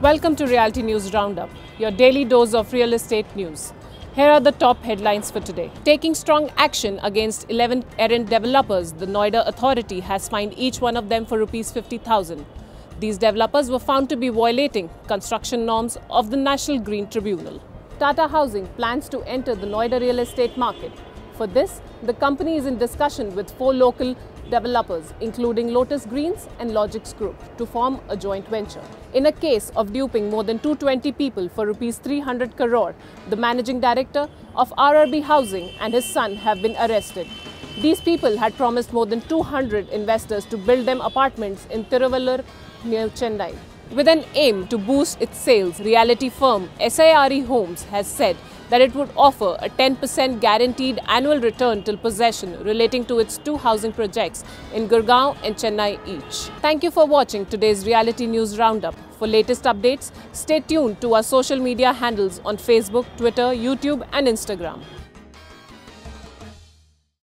Welcome to Realty News Roundup, your daily dose of real estate news. Here are the top headlines for today. Taking strong action against 11 errant developers, the Noida Authority has fined each one of them for rupees 50,000. These developers were found to be violating construction norms of the National Green Tribunal. Tata Housing plans to enter the Noida real estate market. For this, the company is in discussion with four local developers, including Lotus Greens and Logix Group, to form a joint venture. In a case of duping more than 220 people for rupees 300 crore, the managing director of RRB Housing and his son have been arrested. These people had promised more than 200 investors to build them apartments in Tiruvallur near Chennai. With an aim to boost its sales, reality firm SARE Homes has said that it would offer a 10% guaranteed annual return till possession relating to its two housing projects in Gurgaon and Chennai each. Thank you for watching today's Realty News Roundup. For latest updates, stay tuned to our social media handles on Facebook, Twitter, YouTube and Instagram.